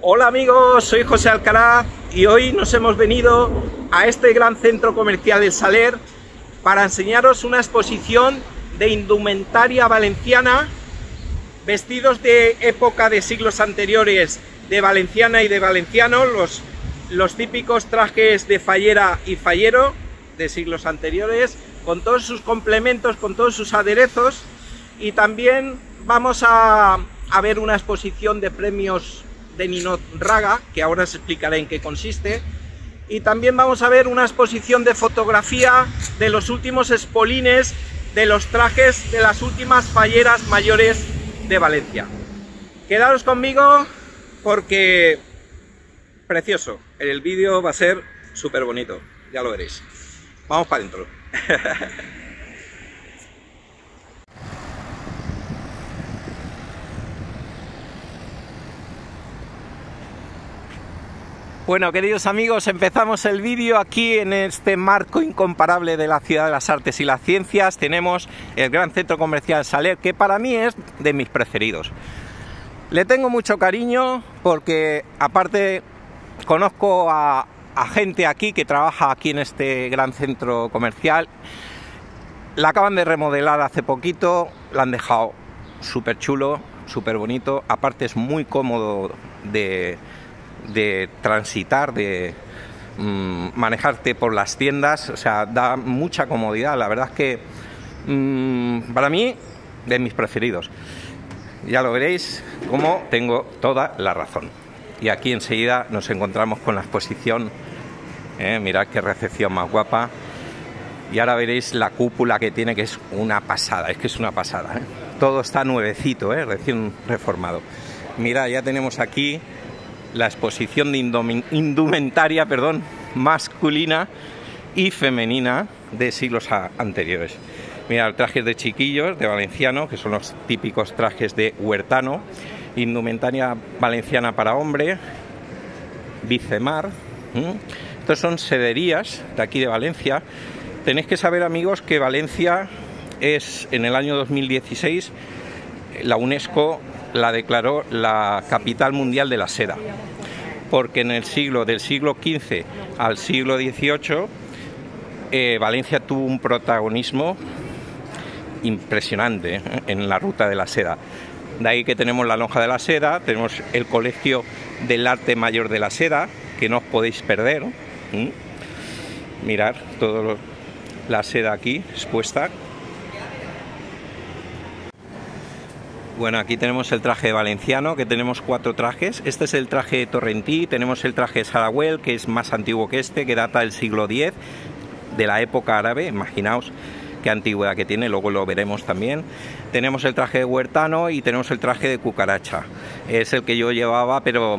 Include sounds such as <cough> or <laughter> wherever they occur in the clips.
Hola amigos, soy José Alcaraz y hoy nos hemos venido a este gran centro comercial del Saler para enseñaros una exposición de indumentaria valenciana, vestidos de época de siglos anteriores de valenciana y de valenciano, los, los típicos trajes de fallera y fallero de siglos anteriores, con todos sus complementos, con todos sus aderezos y también vamos a, a ver una exposición de premios de Ninot Raga, que ahora os explicaré en qué consiste. Y también vamos a ver una exposición de fotografía de los últimos espolines de los trajes de las últimas falleras mayores de Valencia. Quedaros conmigo porque precioso. El vídeo va a ser súper bonito, ya lo veréis. Vamos para adentro. <laughs> Bueno, queridos amigos, empezamos el vídeo aquí en este marco incomparable de la ciudad de las artes y las ciencias. Tenemos el gran centro comercial Saler, que para mí es de mis preferidos. Le tengo mucho cariño porque aparte conozco a, gente aquí que trabaja aquí en este gran centro comercial. La acaban de remodelar hace poquito, la han dejado súper chulo, súper bonito. Aparte es muy cómodo de de transitar, de mmm, manejarte por las tiendas, o sea, da mucha comodidad. La verdad es que mmm, para mí, de mis preferidos. Ya lo veréis, como tengo toda la razón. Y aquí enseguida nos encontramos con la exposición. ¿eh? Mirad qué recepción más guapa. Y ahora veréis la cúpula que tiene, que es una pasada, es que es una pasada. ¿eh? Todo está nuevecito, ¿eh? recién reformado. Mira, ya tenemos aquí la exposición de indumentaria perdón, masculina y femenina de siglos anteriores. Mira, trajes de chiquillos de valenciano, que son los típicos trajes de huertano, indumentaria valenciana para hombre, bicemar. Estos son sederías de aquí de Valencia. Tenéis que saber, amigos, que Valencia es en el año 2016 la UNESCO la declaró la capital mundial de la seda, porque en el siglo del siglo XV al siglo XVIII eh, Valencia tuvo un protagonismo impresionante ¿eh? en la ruta de la seda. De ahí que tenemos la lonja de la seda, tenemos el Colegio del Arte Mayor de la Seda, que no os podéis perder. Mirar toda la seda aquí expuesta Bueno, aquí tenemos el traje valenciano, que tenemos cuatro trajes. Este es el traje Torrentí, tenemos el traje Sarawel, que es más antiguo que este, que data del siglo X, de la época árabe, imaginaos qué antigüedad que tiene, luego lo veremos también. Tenemos el traje de huertano y tenemos el traje de cucaracha. Es el que yo llevaba, pero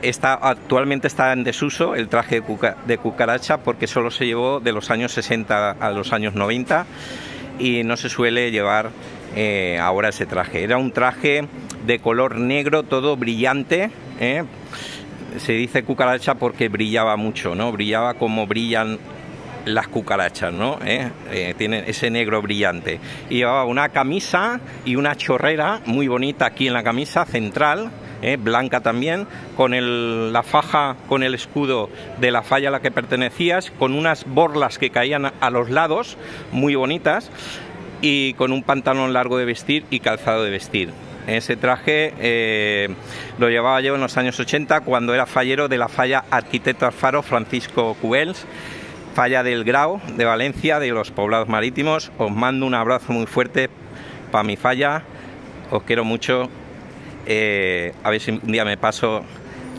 está, actualmente está en desuso el traje de cucaracha porque solo se llevó de los años 60 a los años 90 y no se suele llevar eh, ahora ese traje. Era un traje de color negro, todo brillante. ¿eh? Se dice cucaracha porque brillaba mucho, ¿no? Brillaba como brillan las cucarachas, ¿no? ¿Eh? tienen ese negro brillante. Llevaba una camisa y una chorrera muy bonita aquí en la camisa central, blanca también, con el, la faja, con el escudo de la falla a la que pertenecías, con unas borlas que caían a los lados, muy bonitas, y con un pantalón largo de vestir y calzado de vestir. Ese traje eh, lo llevaba yo en los años 80 cuando era fallero de la falla Arquitecto Alfaro Francisco Cubels, falla del Grau de Valencia, de los poblados marítimos. Os mando un abrazo muy fuerte para mi falla, os quiero mucho. Eh, a ver si un día me paso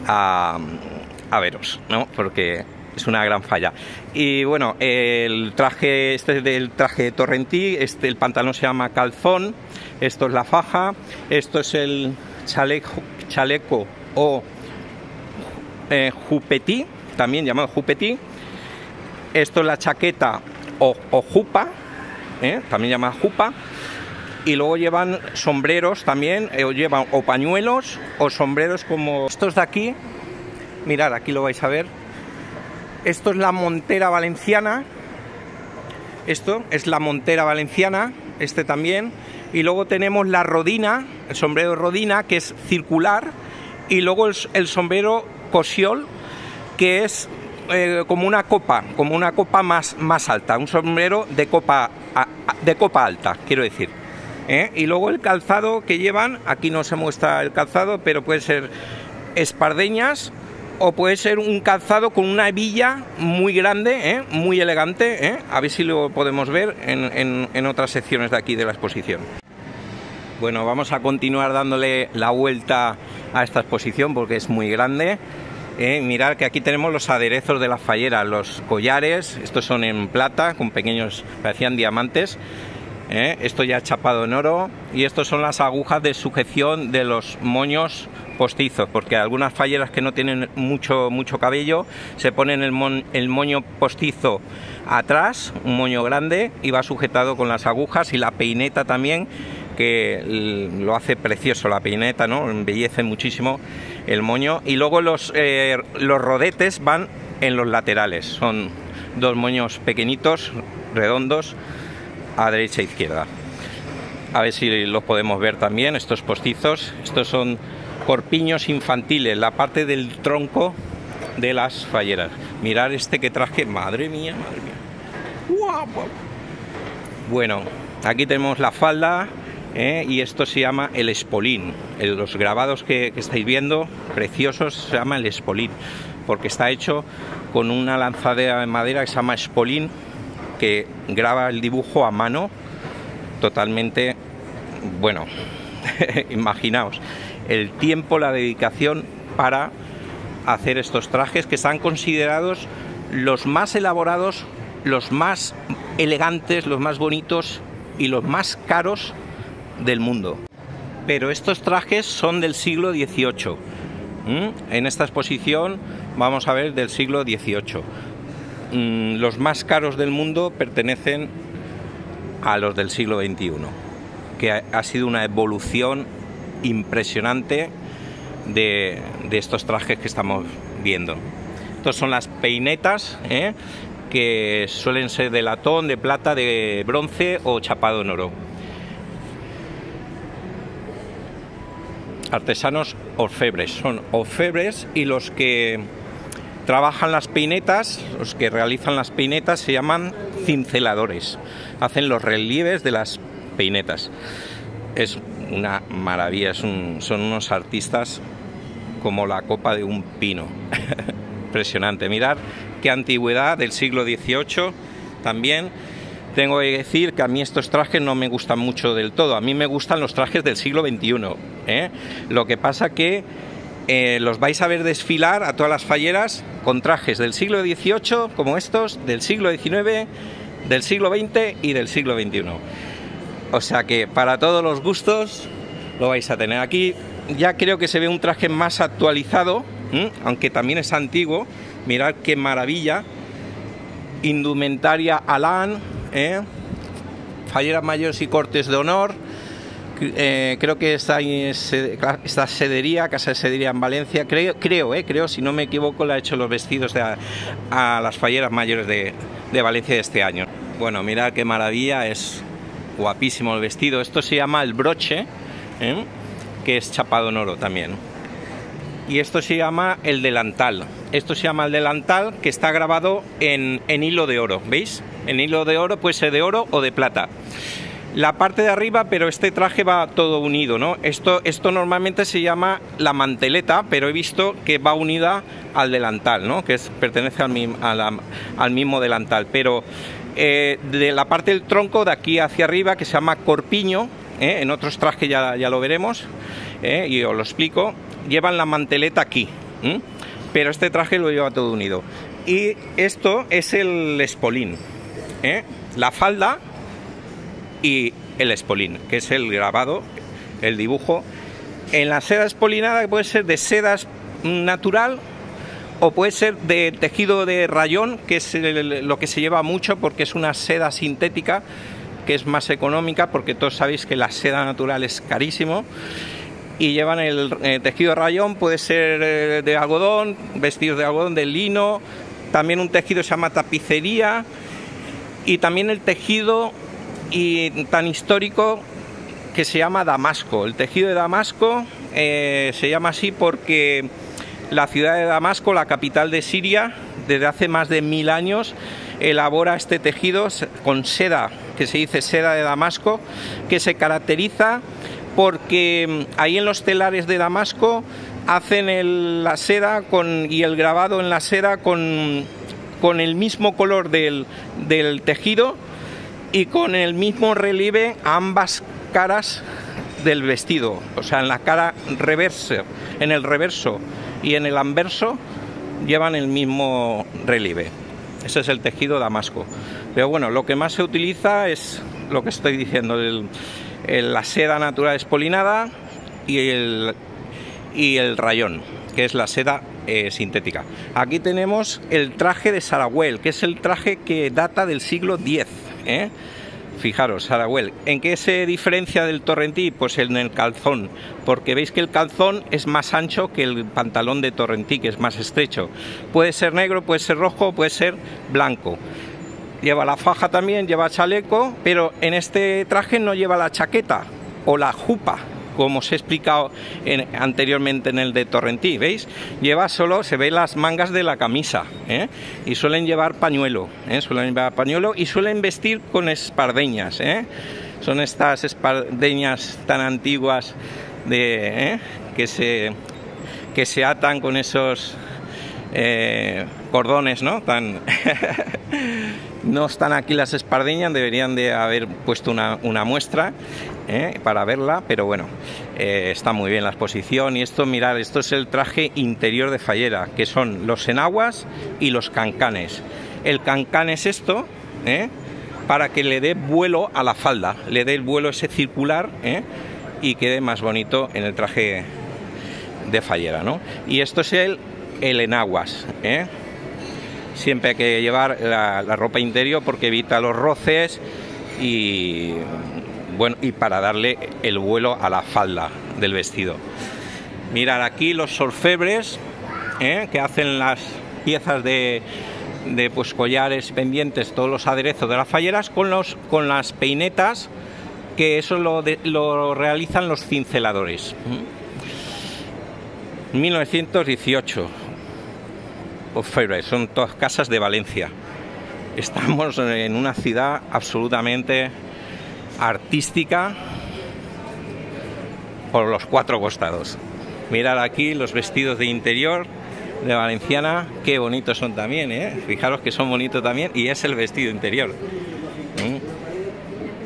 a, a veros, ¿no? Porque es una gran falla. Y bueno, el traje, este es del traje de Torrentí, este, el pantalón se llama calzón, esto es la faja, esto es el chaleco, chaleco o eh, jupetí, también llamado jupetí, esto es la chaqueta o, jupa, eh, también llamada jupa, y luego llevan sombreros también, eh, o llevan o pañuelos o sombreros como estos de aquí, mirad, aquí lo vais a ver, esto es la montera valenciana. Esto es la montera valenciana, este también. Y luego tenemos la rodina, el sombrero rodina, que es circular y luego el, sombrero cosiol, que es eh, como una copa, como una copa más, más alta, un sombrero de copa, de copa alta, quiero decir. ¿eh? Y luego el calzado que llevan, aquí no se muestra el calzado, pero puede ser espardeñas o puede ser un calzado con una hebilla muy grande, ¿eh? muy elegante, a ver si lo podemos ver en, en otras secciones de aquí de la exposición. Bueno, vamos a continuar dándole la vuelta a esta exposición porque es muy grande. Eh, mirad que aquí tenemos los aderezos de la fallera, los collares, estos son en plata con pequeños, parecían diamantes. Eh, esto ya chapado en oro y estos son las agujas de sujeción de los moños postizos, porque algunas falleras que no tienen mucho, mucho cabello se ponen el, el moño postizo atrás, un moño grande, y va sujetado con las agujas y la peineta también que lo hace precioso la peineta, ¿no? Embellece muchísimo el moño. Y luego los, eh, los rodetes van en los laterales. Son dos moños pequeñitos, redondos, a derecha e izquierda. A ver si los podemos ver también, estos postizos. Estos son corpiños infantiles, la parte del tronco de las falleras. Mirar este que traje, madre mía, madre mía. Bueno, aquí tenemos la falda, ¿eh? y esto se llama el espolín. Los grabados que, estáis viendo, preciosos, se llama el espolín, porque está hecho con una lanzadera de madera que se llama espolín, que graba el dibujo a mano totalmente, bueno, <laughs> imaginaos, el tiempo, la dedicación para hacer estos trajes que están considerados los más elaborados, los más elegantes, los más bonitos y los más caros del mundo. Pero estos trajes son del siglo XVIII. En esta exposición vamos a ver del siglo XVIII. Mm, los más caros del mundo pertenecen a los del siglo XXI, que ha sido una evolución impresionante de, estos trajes que estamos viendo. Estos son las peinetas, ¿eh? que suelen ser de latón, de plata, de bronce o chapado en oro. artesanos orfebres. Son orfebres y los que trabajan las peinetas, los que realizan las peinetas se llaman cinceladores. Hacen los relieves de las peinetas. Es una maravilla, son unos artistas como la copa de un pino. <laughs> Impresionante. Mirar qué antigüedad del siglo XVIII también tengo que decir que a mí estos trajes no me gustan mucho del todo. A mí me gustan los trajes del siglo XXI. ¿eh? Lo que pasa que eh, los vais a ver desfilar a todas las falleras con trajes del siglo XVIII como estos, del siglo XIX, del siglo XX y del siglo XXI. O sea que para todos los gustos lo vais a tener aquí. Ya creo que se ve un traje más actualizado, aunque también es antiguo. Mirad qué maravilla. Indumentaria Alan, ¿eh? falleras mayores y cortes de honor. Eh, creo que esta sedería, Casa de Sedería en Valencia, creo, creo, eh, creo, si no me equivoco, la ha hecho los vestidos a, las falleras mayores de, Valencia de este año. Bueno, mirad qué maravilla, es guapísimo el vestido. Esto se llama el broche, ¿eh? que es chapado en oro también. Y esto se llama el delantal. Esto se llama el delantal que está grabado en, en hilo de oro, ¿veis? En hilo de oro puede ser de oro o de plata. La parte de arriba, pero este traje va todo unido, ¿no? Esto, esto normalmente se llama la manteleta, pero he visto que va unida al delantal, ¿no? Que pertenece al, al, mismo delantal. Pero eh, de la parte del tronco de aquí hacia arriba, que se llama corpiño, ¿eh? en otros trajes ya, ya lo veremos, ¿eh? y os lo explico, llevan la manteleta aquí, pero este traje lo lleva todo unido. Y esto es el espolín. la falda y el espolín, que es el grabado, el dibujo. En la seda espolinada puede ser de seda natural o puede ser de tejido de rayón, que es lo que se lleva mucho porque es una seda sintética que es más económica, porque todos sabéis que la seda natural es carísimo. Y llevan el eh, tejido de rayón, puede ser eh, de algodón, vestidos de algodón, de lino, también un tejido se llama tapicería, y también el tejido y tan histórico que se llama Damasco. El tejido de Damasco eh, se llama así porque la ciudad de Damasco, la capital de Siria, desde hace más de mil años elabora este tejido con seda, que se dice seda de Damasco, que se caracteriza porque mm, ahí en los telares de Damasco hacen la seda con, y el grabado en la seda con, con el mismo color del, del tejido y con el mismo relieve ambas caras del vestido, o sea, en la cara reversa, en el reverso y en el anverso llevan el mismo relieve. Ese es el tejido damasco. Pero bueno, lo que más se utiliza es lo que estoy diciendo, la seda natural espolinada y el, rayón, que es la seda eh, sintética. Aquí tenemos el traje de Sarawel, que es el traje que data del siglo X. ¿eh? Fijaros, Sarawel, ¿en qué se diferencia del torrentí? Pues en el calzón, porque veis que el calzón es más ancho que el pantalón de torrentí, que es más estrecho. Puede ser negro, puede ser rojo, puede ser blanco. Lleva la faja también, lleva chaleco, pero en este traje no lleva la chaqueta o la jupa, como os he explicado anteriormente en el de Torrentí, ¿veis? Lleva solo, se ve las mangas de la camisa, ¿eh? y suelen llevar pañuelo, ¿eh? suelen llevar pañuelo y suelen vestir con espardeñas, ¿eh? Son estas espardeñas tan antiguas de, que, se, que se atan con esos cordones, ¿no? Tan <laughs> no están aquí las espardeñas, deberían de haber puesto una, muestra ¿eh? para verla, pero bueno, eh, está muy bien la exposición y esto, mirad, esto es el traje interior de Fallera, que son los enaguas y los cancanes. El cancán es esto, ¿eh? para que le dé vuelo a la falda, le dé el vuelo ese circular y quede más bonito en el traje de Fallera, ¿no? Y esto es el, el enaguas, Siempre hay que llevar la, ropa interior porque evita los roces y bueno, y para darle el vuelo a la falda del vestido. Mirad aquí los solfebres ¿eh? que hacen las piezas de, de pues, collares, pendientes, todos los aderezos de las falleras con, los, con las peinetas que eso lo, lo realizan los cinceladores. 1918. Orfebre, son todas casas de Valencia. Estamos en una ciudad absolutamente artística por los cuatro costados. Mirad aquí los vestidos de interior de Valenciana, qué bonitos son también, ¿eh? Fijaros que son bonitos también y es el vestido interior. ¿Mm?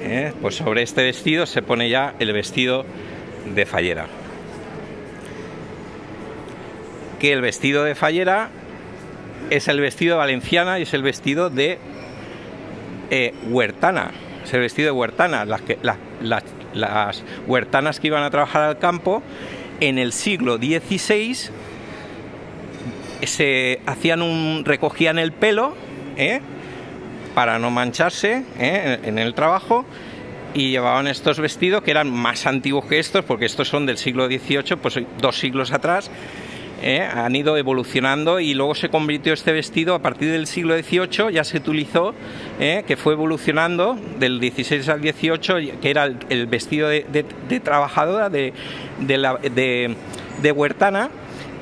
¿Eh? Pues sobre este vestido se pone ya el vestido de fallera. Que el vestido de fallera es el vestido de Valenciana y es el vestido de eh, Huertana el vestido de huertana, las, huertanas que iban a trabajar al campo en el siglo XVI se hacían un recogían el pelo ¿eh? para no mancharse ¿eh? en el trabajo y llevaban estos vestidos que eran más antiguos que estos porque estos son del siglo XVIII pues dos siglos atrás ¿eh? han ido evolucionando y luego se convirtió este vestido a partir del siglo XVIII, ya se utilizó, ¿eh? que fue evolucionando del XVI al XVIII, que era el, vestido de, trabajadora de, de, huertana.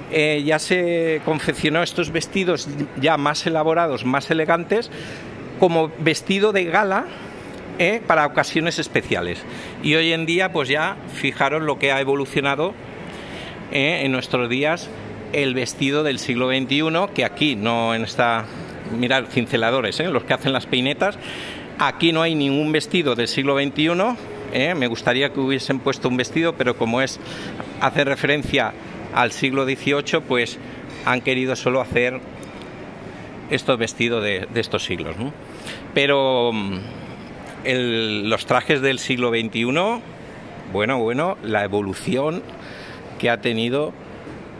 Eh, ya se confeccionó estos vestidos ya más elaborados, más elegantes, como vestido de gala para ocasiones especiales. Y hoy en día, pues ya fijaros lo que ha evolucionado en nuestros días el vestido del siglo XXI, que aquí no en esta, mirad, cinceladores, ¿eh? los que hacen las peinetas, aquí no hay ningún vestido del siglo XXI, ¿eh? me gustaría que hubiesen puesto un vestido, pero como es, hace referencia al siglo XVIII, pues han querido solo hacer estos vestidos de, estos siglos. Pero mm, los trajes del siglo XXI, bueno, bueno, la evolución que ha tenido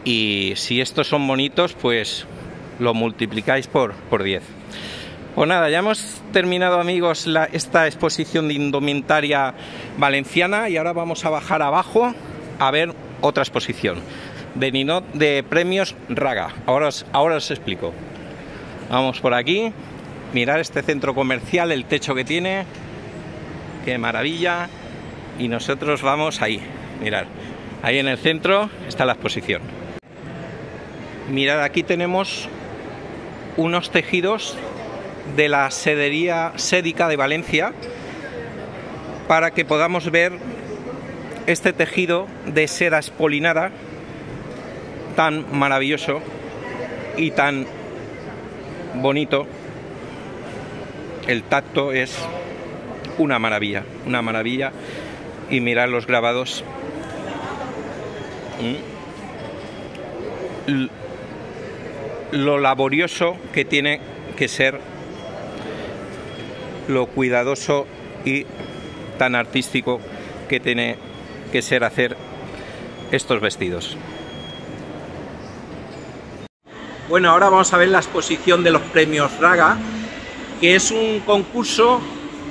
y si estos son bonitos pues lo multiplicáis por, por 10 pues nada, ya hemos terminado amigos esta exposición de indumentaria valenciana y ahora vamos a bajar abajo a ver otra exposición de Ninot de premios Raga. Ahora os, ahora os explico. Vamos por aquí, mirar este centro comercial, el techo que tiene, qué maravilla. Y nosotros vamos ahí, mirar Ahí en el centro está la exposición. Mirad, aquí tenemos unos tejidos de la sedería sédica de Valencia para que podamos ver este tejido de seda espolinada tan maravilloso y tan bonito. El tacto es una maravilla, una maravilla. Y mirar los grabados. Lo laborioso que tiene que ser, lo cuidadoso y tan artístico que tiene que ser hacer estos vestidos. Bueno, ahora vamos a ver la exposición de los premios Raga, que es un concurso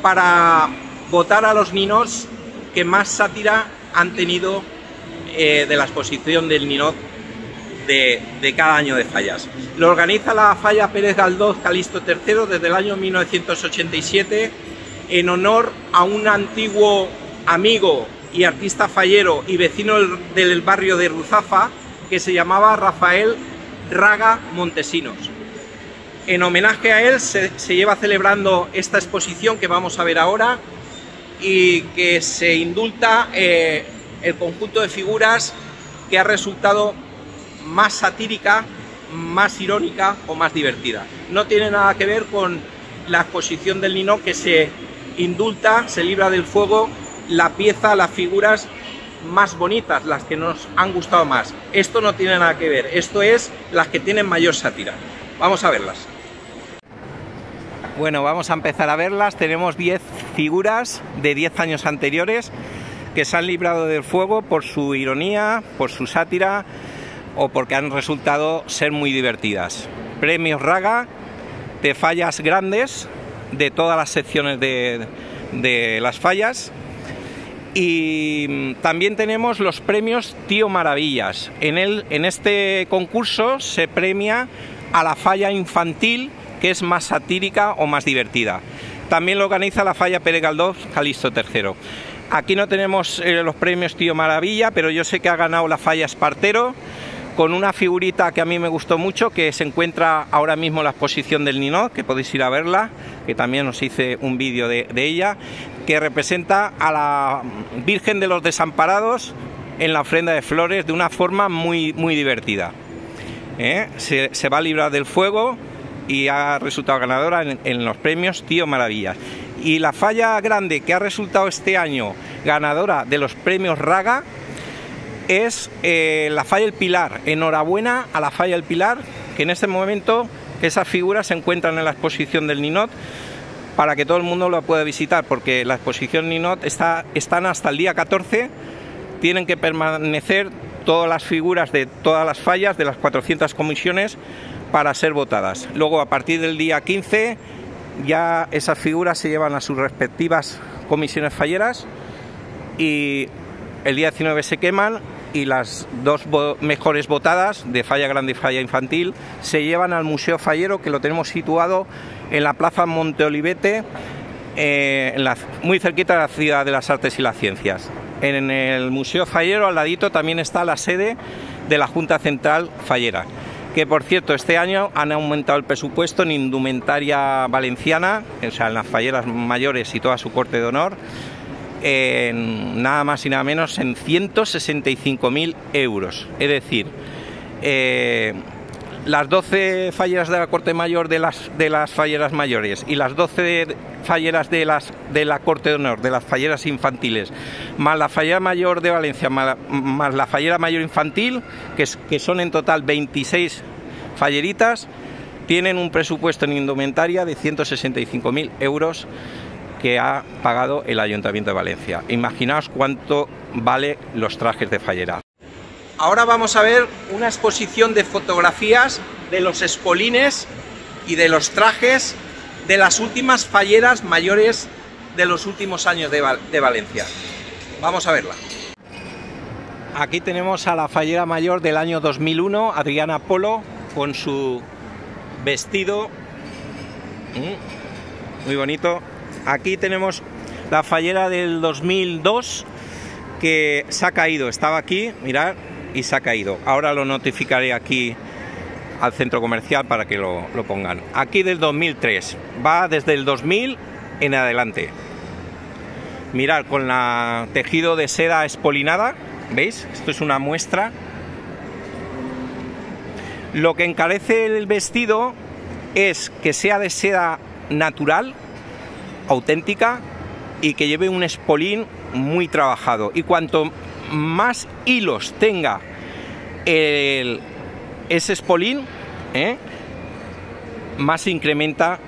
para votar a los ninos que más sátira han tenido eh, de la exposición del ninot de, cada año de fallas. Lo organiza la falla Pérez Galdós Calixto III desde el año 1987 en honor a un antiguo amigo y artista fallero y vecino del barrio de Ruzafa que se llamaba Rafael Raga Montesinos. En homenaje a él se, lleva celebrando esta exposición que vamos a ver ahora y que se indulta eh, el conjunto de figuras que ha resultado más satírica, más irónica o más divertida. No tiene nada que ver con la exposición del Nino que se indulta, se libra del fuego la pieza, las figuras más bonitas, las que nos han gustado más. Esto no tiene nada que ver, esto es las que tienen mayor sátira. Vamos a verlas. Bueno, vamos a empezar a verlas. Tenemos 10 figuras de 10 años anteriores que se han librado del fuego por su ironía, por su sátira o porque han resultado ser muy divertidas. Premios Raga de fallas grandes de todas las secciones de, de las fallas y también tenemos los premios Tío Maravillas. En, el, en este concurso se premia a la falla infantil que es más satírica o más divertida. También lo organiza la falla Pérez Galdós Calixto III. Aquí no tenemos eh, los premios Tío Maravilla, pero yo sé que ha ganado la falla Espartero con una figurita que a mí me gustó mucho, que se encuentra ahora mismo en la exposición del Ninot, que podéis ir a verla, que también os hice un vídeo de, ella, que representa a la Virgen de los Desamparados en la ofrenda de flores de una forma muy, muy divertida. ¿Eh? Se, va a librar del fuego y ha resultado ganadora en, en los premios Tío Maravillas. Y la falla grande que ha resultado este año ganadora de los premios Raga es eh, la falla El Pilar. Enhorabuena a la falla El Pilar, que en este momento esas figuras se encuentran en la exposición del Ninot para que todo el mundo lo pueda visitar, porque la exposición Ninot está, están hasta el día 14, tienen que permanecer todas las figuras de todas las fallas de las 400 comisiones para ser votadas. Luego, a partir del día 15, ya esas figuras se llevan a sus respectivas comisiones falleras y el día 19 se queman y las dos mejores votadas de falla grande y falla infantil se llevan al Museo Fallero que lo tenemos situado en la Plaza Monte Olivete, eh, muy cerquita de la Ciudad de las Artes y las Ciencias. En el Museo Fallero al ladito también está la sede de la Junta Central Fallera que por cierto este año han aumentado el presupuesto en indumentaria valenciana, o sea, en las falleras mayores y toda su corte de honor, en nada más y nada menos en 165.000 euros. Es decir, eh, las 12 falleras de la Corte Mayor de las, de las falleras mayores y las 12 falleras de, las, de la Corte de Honor, de las falleras infantiles, más la fallera mayor de Valencia, más la, fallera mayor infantil, que, que son en total 26 falleritas, tienen un presupuesto en indumentaria de 165.000 euros que ha pagado el Ayuntamiento de Valencia. Imaginaos cuánto vale los trajes de fallera. Ahora vamos a ver una exposición de fotografías de los espolines y de los trajes de las últimas falleras mayores de los últimos años de, de Valencia. Vamos a verla. Aquí tenemos a la fallera mayor del año 2001, Adriana Polo, con su vestido mm, muy bonito Aquí tenemos la fallera del 2002 que se ha caído, estaba aquí, mirad, y se ha caído. Ahora lo notificaré aquí al centro comercial para que lo, pongan. Aquí del 2003, va desde el 2000 en adelante. Mirad, con la tejido de seda espolinada, ¿veis? Esto es una muestra. Lo que encarece el vestido es que sea de seda natural, auténtica, y que lleve un espolín muy trabajado. Y cuanto más hilos tenga el, ese espolín, ¿eh? más incrementa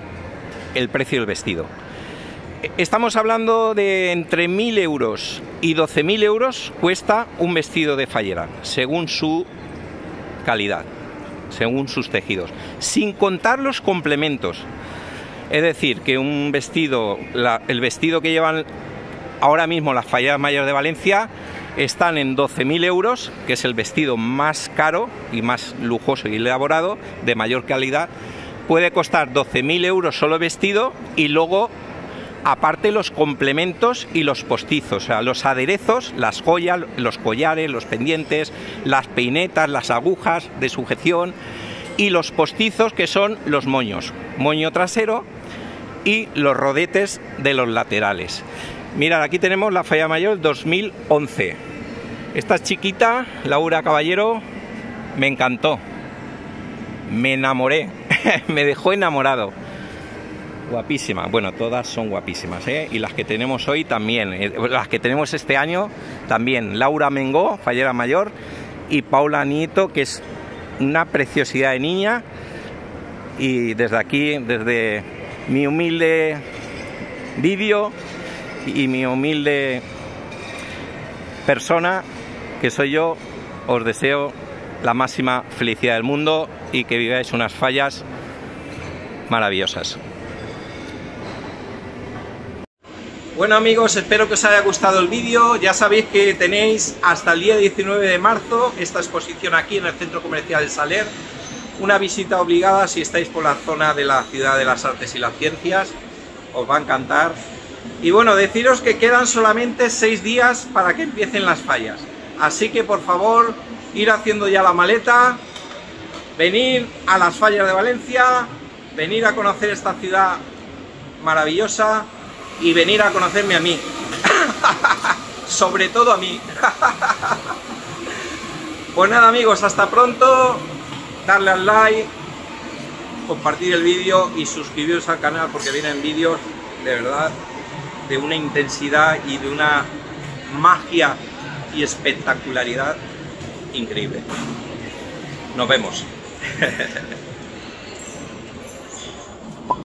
el precio del vestido. Estamos hablando de entre 1.000 euros y 12.000 euros cuesta un vestido de fallera, según su calidad, según sus tejidos, sin contar los complementos. Es decir, que un vestido, el vestido que llevan ahora mismo las falleras mayores de Valencia están en 12.000 euros, que es el vestido más caro y más lujoso y elaborado, de mayor calidad. Puede costar 12.000 euros solo vestido y luego aparte los complementos y los postizos, o sea, los aderezos, las joyas, los collares, los pendientes, las peinetas, las agujas de sujeción y los postizos que son los moños, moño trasero y los rodetes de los laterales. Mirad, aquí tenemos la falla mayor 2011. Esta chiquita, Laura Caballero, me encantó. Me enamoré, <laughs> me dejó enamorado. Guapísima, bueno, todas son guapísimas, ¿eh? Y las que tenemos hoy también, eh, las que tenemos este año también. Laura Mengó, fallera mayor, y Paula Nieto, que es una preciosidad de niña. Y desde aquí, desde mi humilde vídeo y mi humilde persona que soy yo, os deseo la máxima felicidad del mundo y que viváis unas fallas maravillosas. Bueno amigos, espero que os haya gustado el vídeo. Ya sabéis que tenéis hasta el día 19 de marzo esta exposición aquí en el Centro Comercial del Saler una visita obligada si estáis por la zona de la Ciudad de las Artes y las Ciencias, os va a encantar. Y bueno, deciros que quedan solamente seis días para que empiecen las fallas. Así que por favor, ir haciendo ya la maleta, venir a las fallas de Valencia, venir a conocer esta ciudad maravillosa y venir a conocerme a mí. <laughs> Sobre todo a mí. <laughs> pues nada amigos, hasta pronto darle al like, compartir el vídeo y suscribiros al canal porque vienen vídeos de verdad de una intensidad y de una magia y espectacularidad increíble. Nos vemos. <laughs>